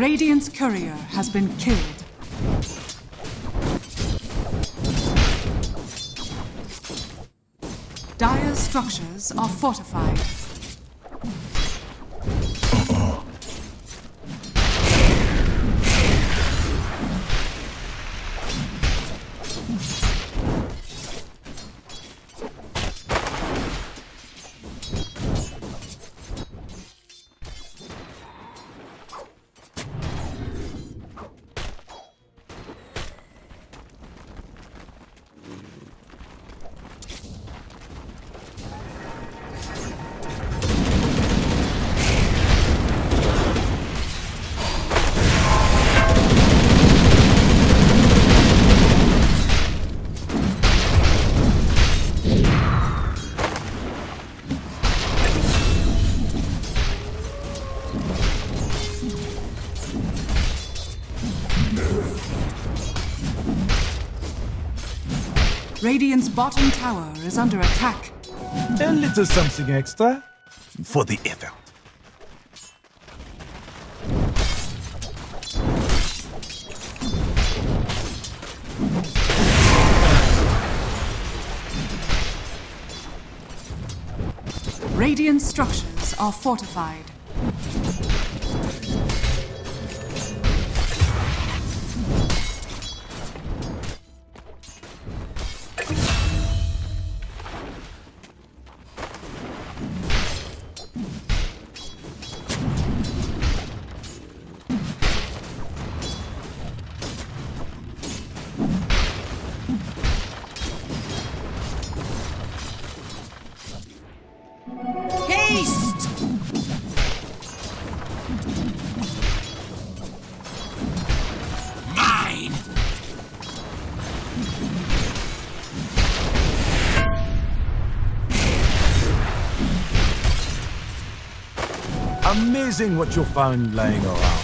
Radiant's courier has been killed. Dire structures are fortified. Radiant's bottom tower is under attack. A little something extra for the effort. Radiant structures are fortified. Amazing what you'll find laying around.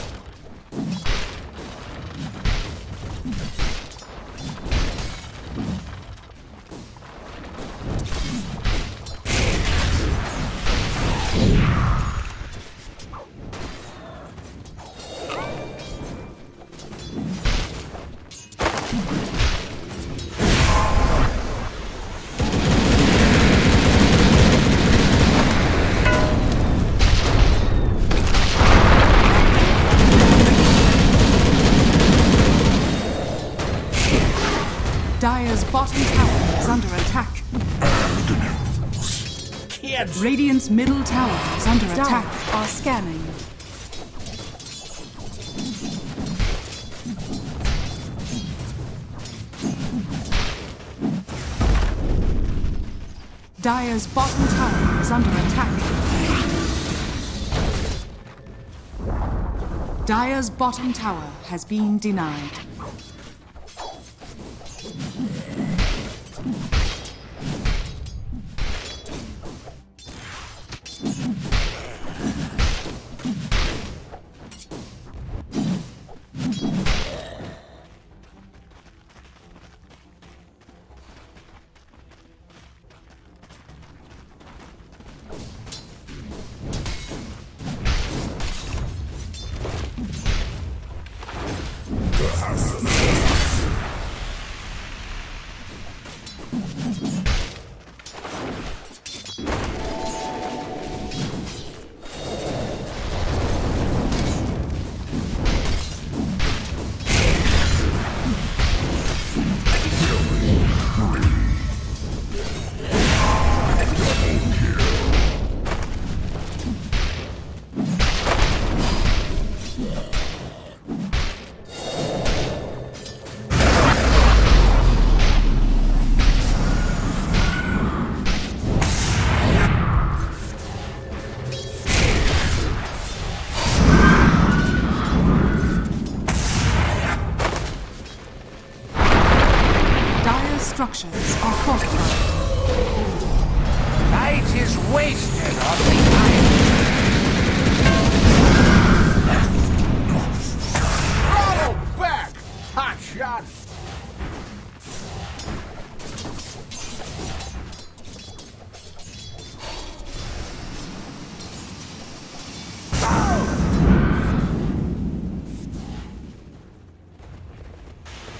Middle tower is under attack. Are scanning. Dire's bottom tower is under attack. Dire's bottom tower has been denied.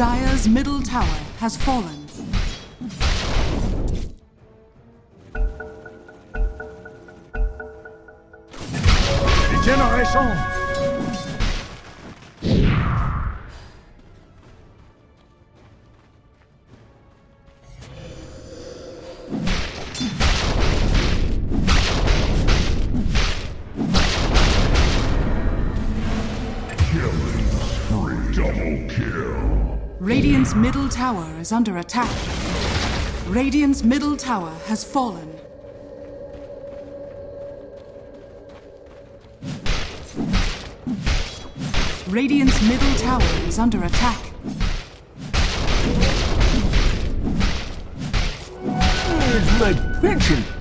Dire's middle tower has fallen. Regeneration! Killing spree. Double kill. Radiant's middle tower is under attack. Radiant's middle tower has fallen. Radiant's middle tower is under attack. Where's my pension?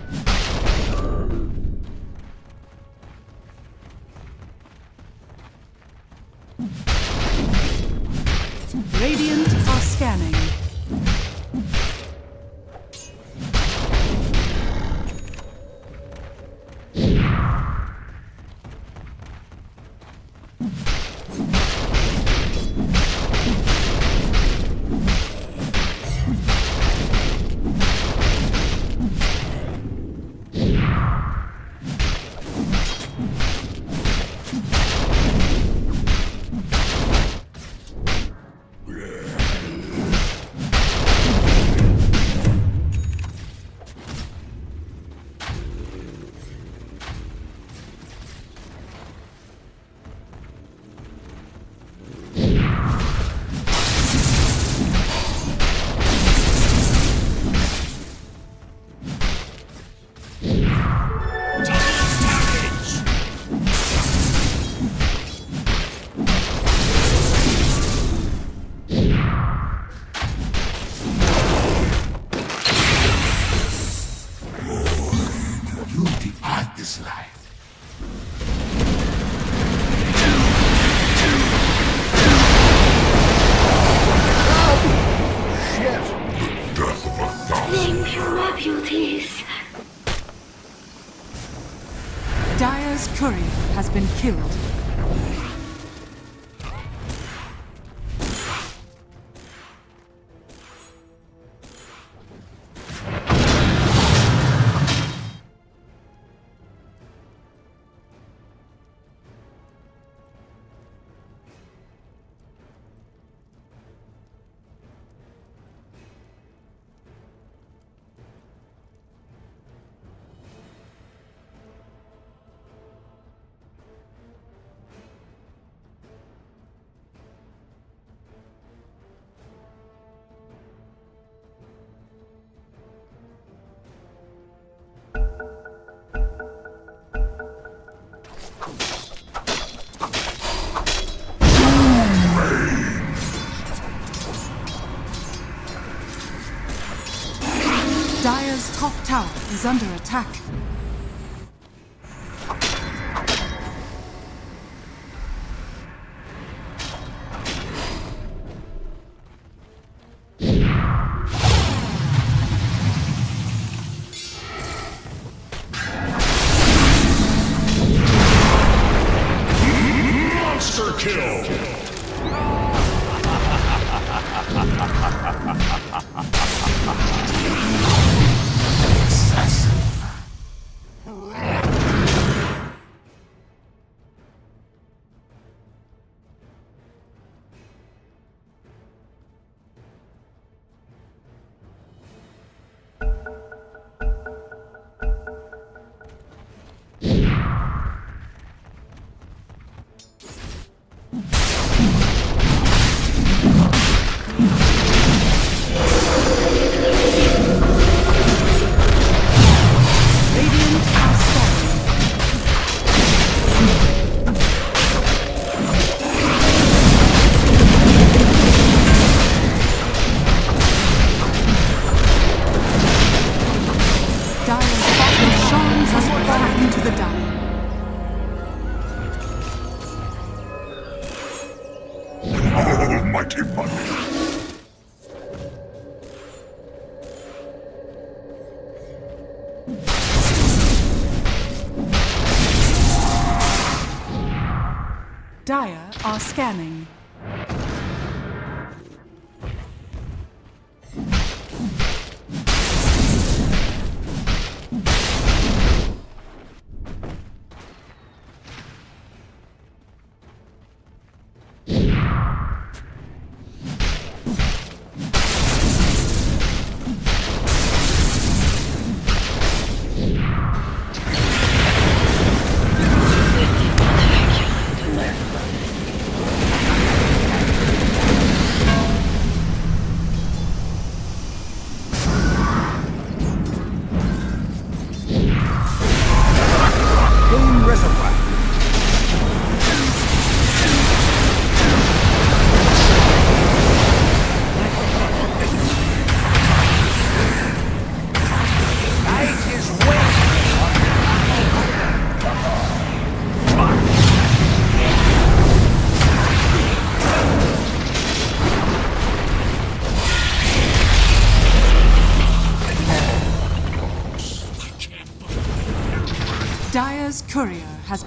Is under attack.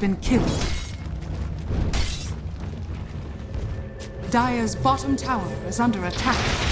Been killed. Dire's bottom tower is under attack.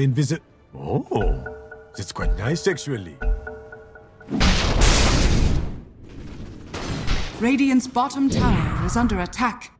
have I for invisit? Oh, that's quite nice actually. Radiant's bottom tower is under attack.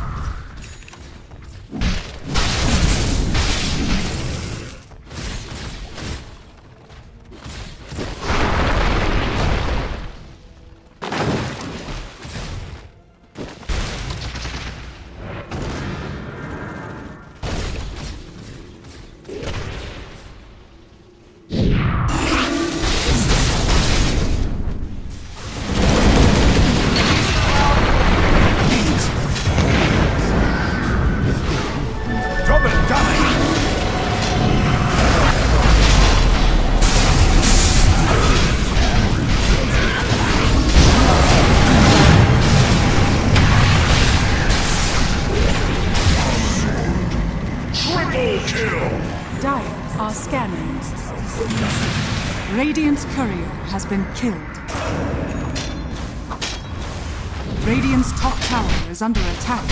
Radiant's top tower is under attack.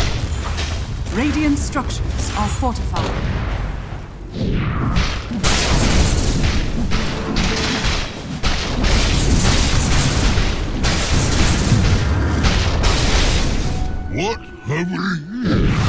Radiant structures are fortified. What have we here?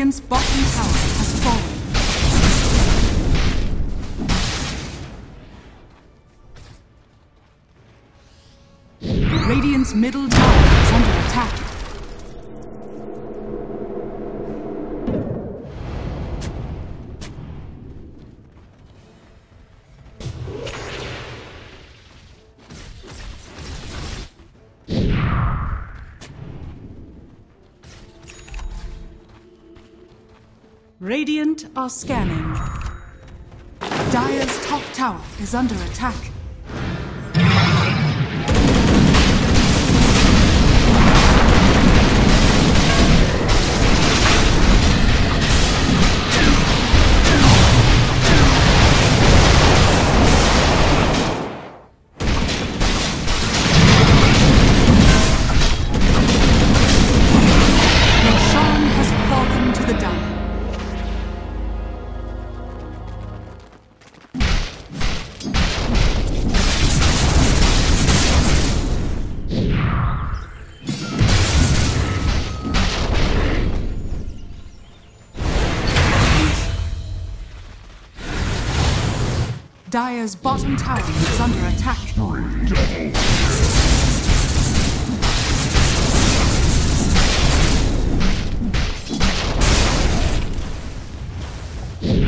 Radiant's bottom tower has fallen. Radiant's middle tower Radiant are scanning. Dire's top tower is under attack. Dire's bottom tower is under attack.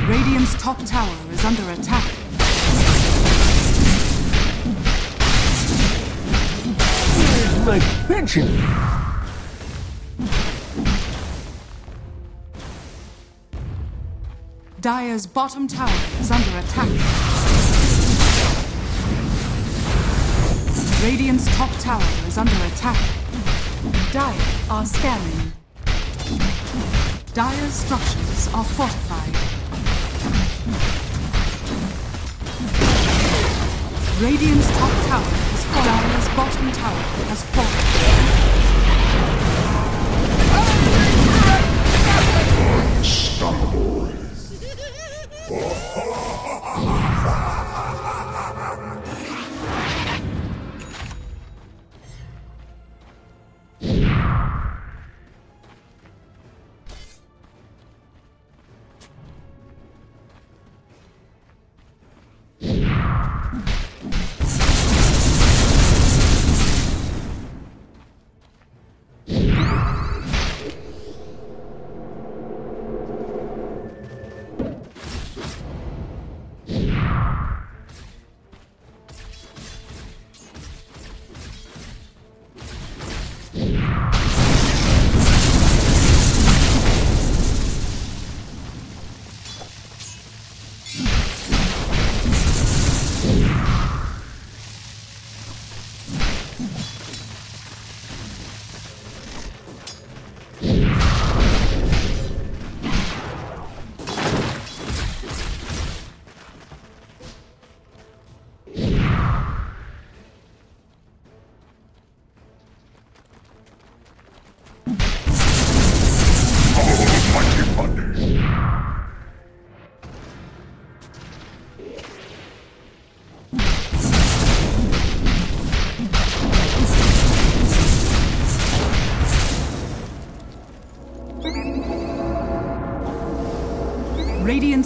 Radiant's top tower is under attack. Where's my pension? Dire's bottom tower is under attack. Radiant's top tower is under attack. Dire are scanning. Dire's structures are fortified. Radiant's top tower is fallen. Dire's bottom tower has fallen. under.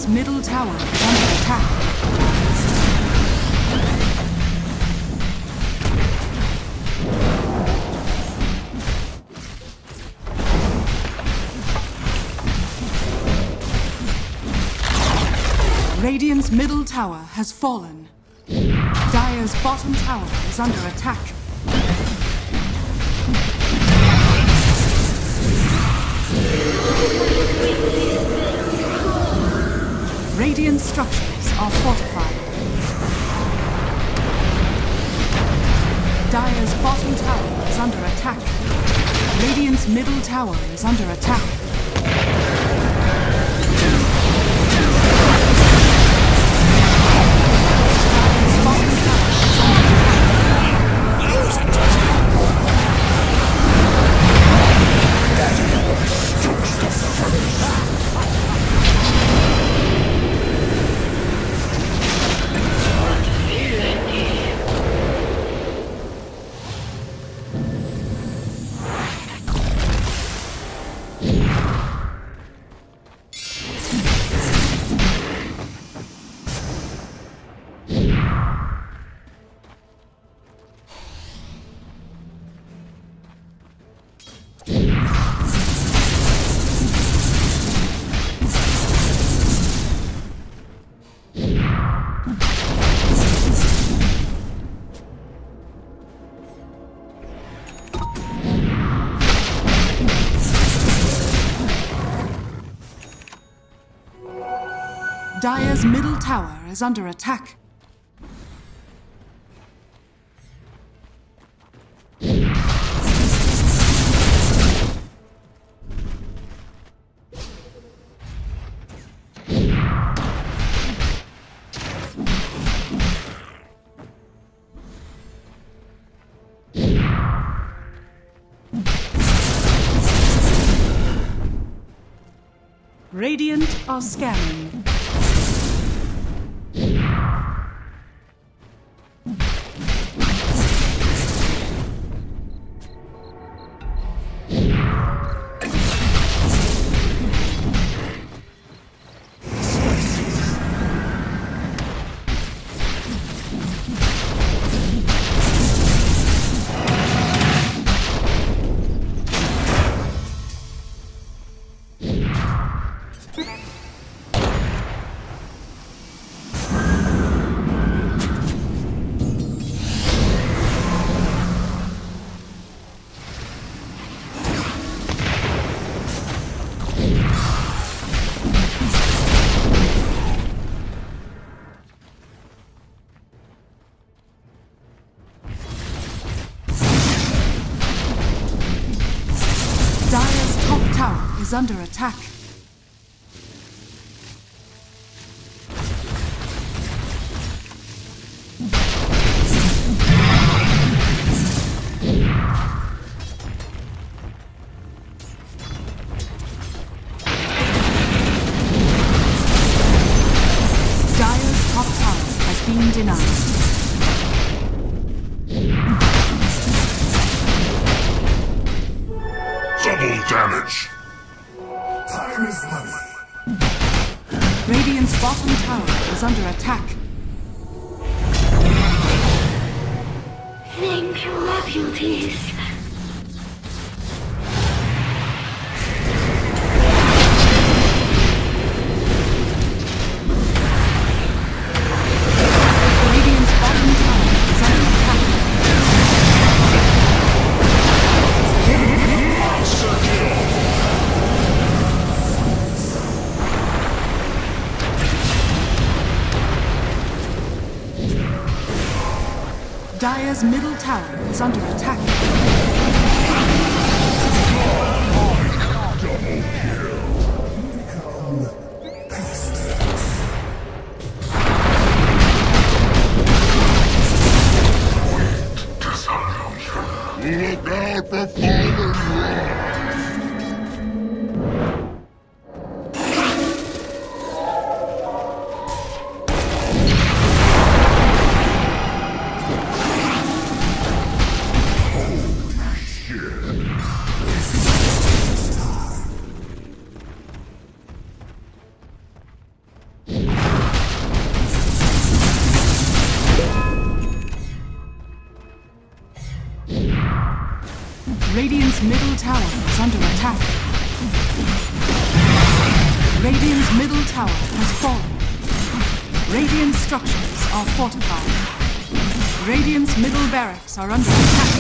Radiant's middle tower is under attack. Radiant's middle tower has fallen. Dire's bottom tower is under attack. Radiant structures are fortified. Dire's bottom tower is under attack. Radiant's middle tower is under attack. Dire's middle tower is under attack. Radiant are scanning. Under attack. You, my middle tower is under attack. Radiant's middle tower has fallen. Radiant structures are fortified. Radiant's middle barracks are under attack.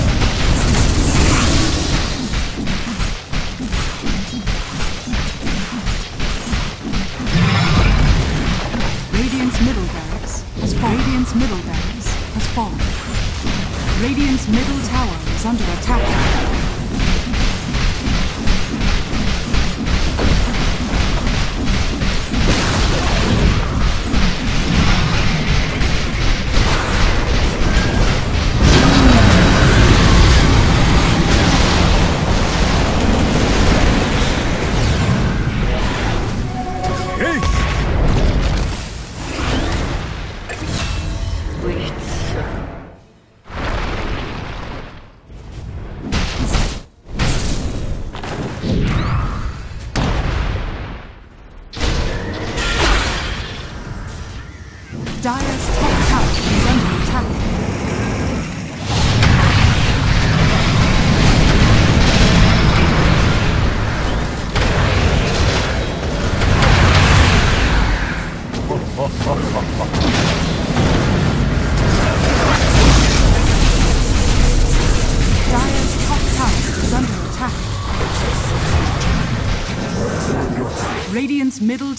Radiant's middle barracks has fallen. Radiant's middle barracks has fallen. Radiant's middle tower under attack.